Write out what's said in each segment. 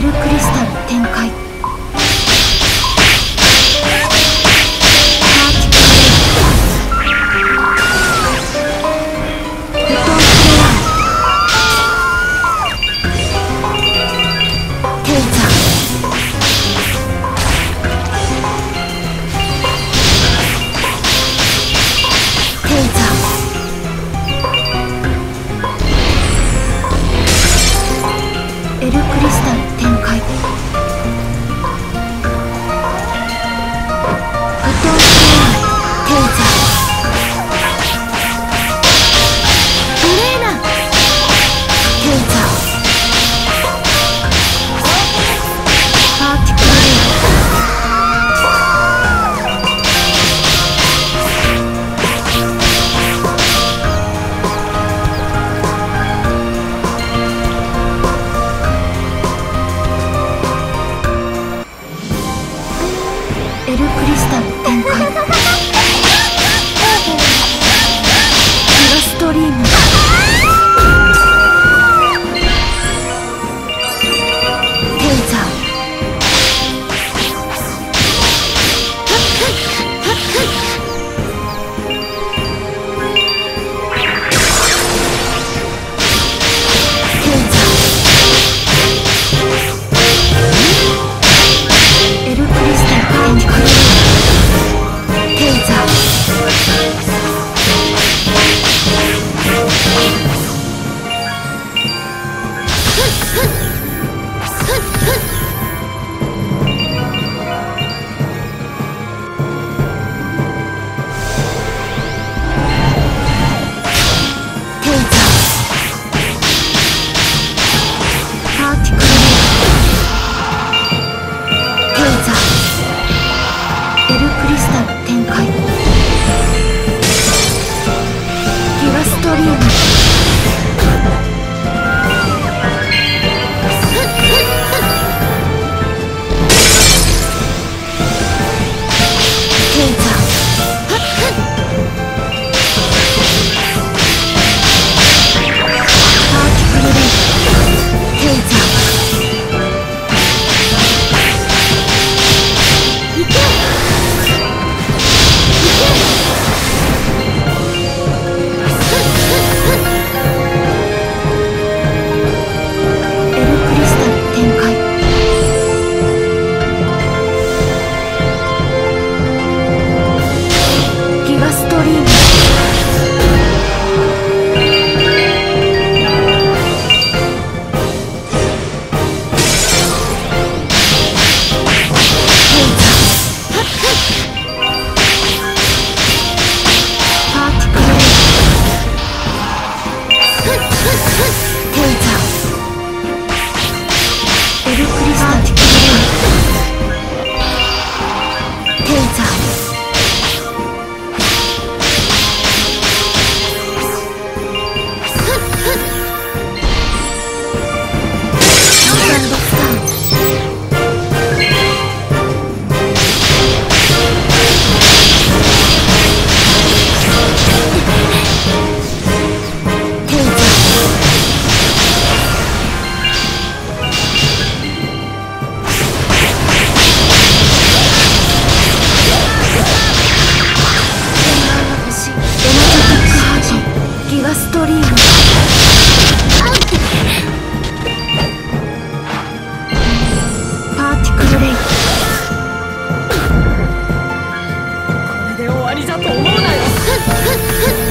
ルクリスタ終わりじゃと思う。な よ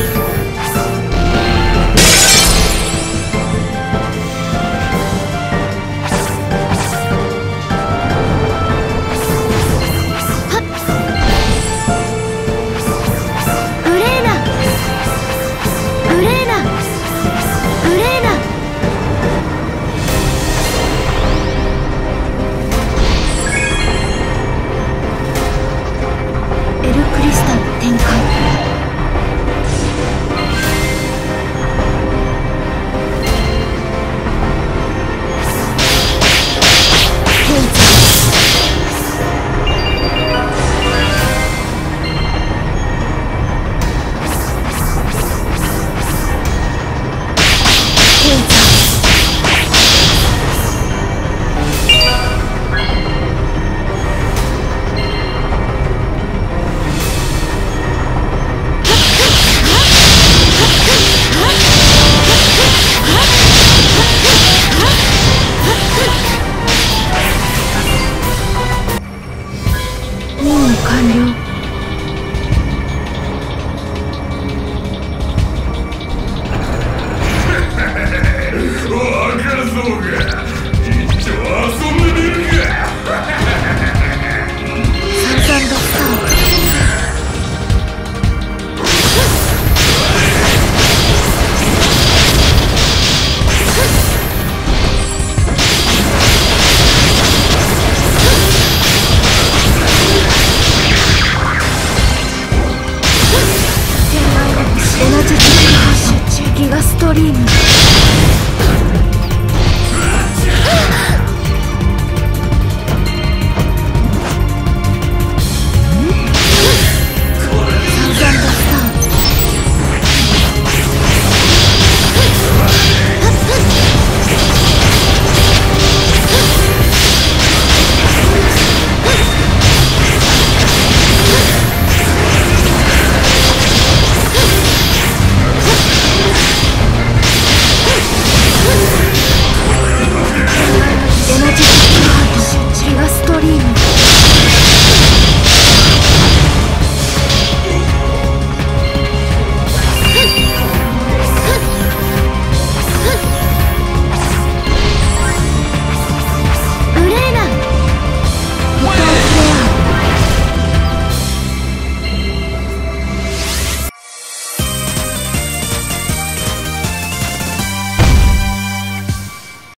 ギガストリーム。